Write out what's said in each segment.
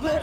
Set.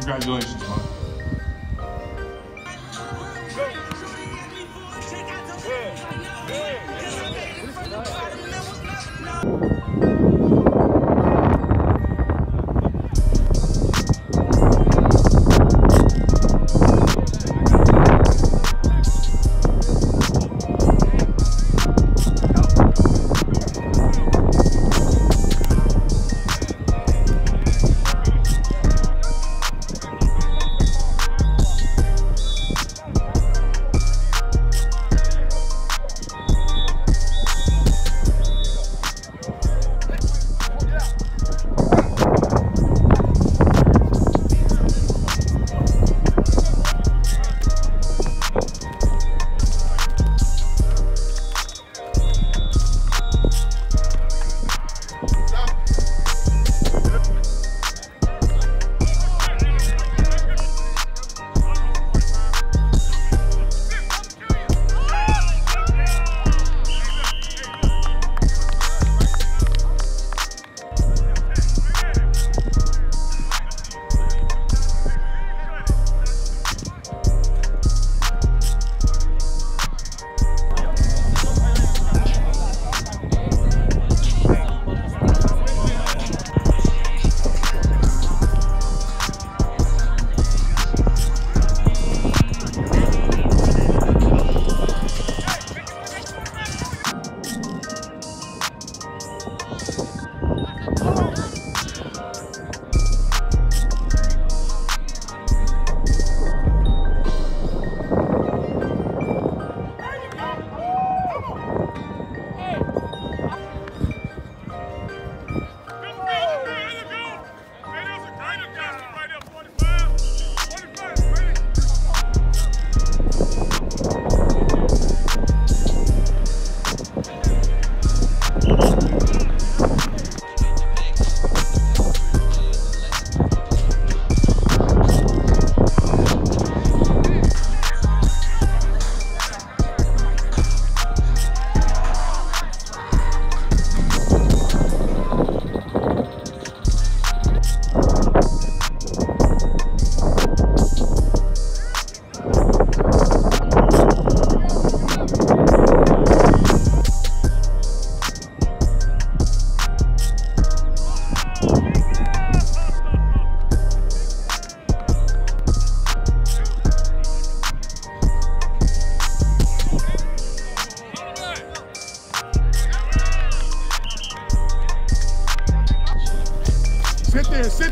Congratulations, man.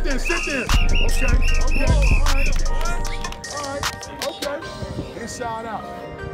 There, sit there, sit there. Okay, okay, all right. All right, okay. Inside out.